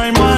my mind.